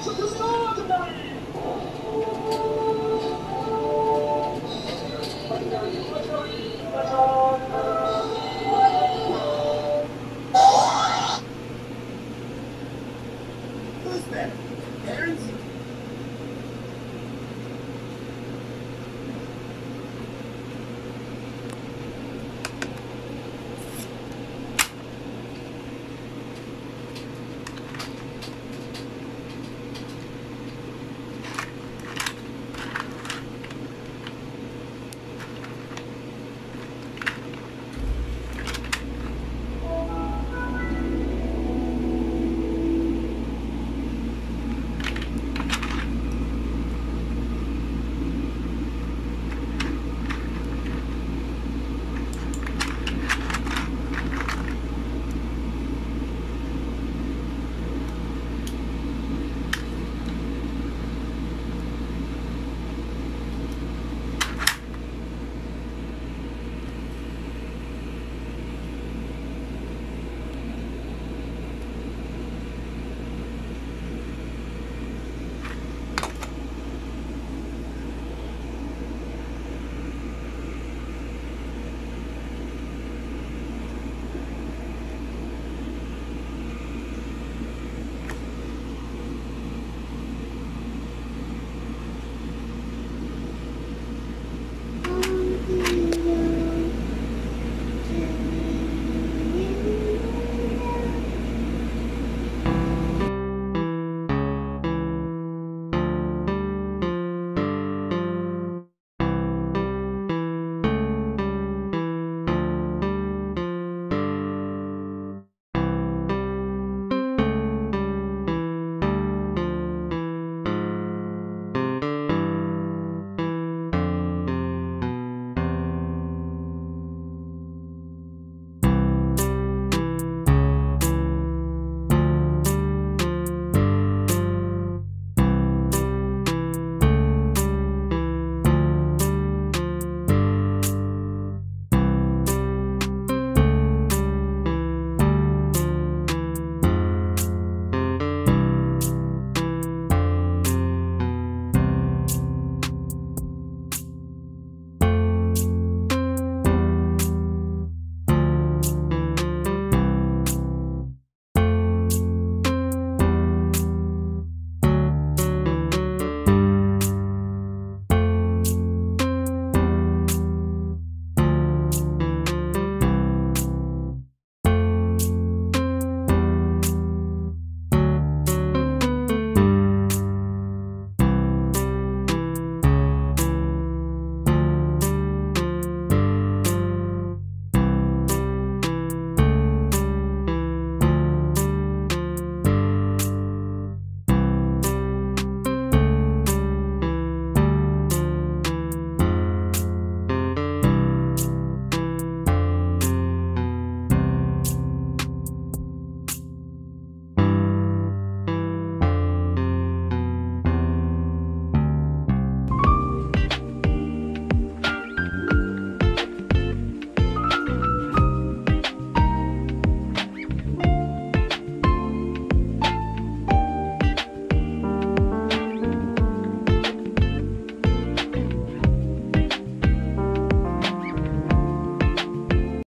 Ladies and gentlemen, introducing all the